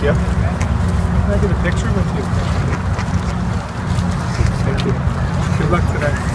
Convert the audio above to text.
Thank you. Can I get a picture with you? Thank you. Good luck today.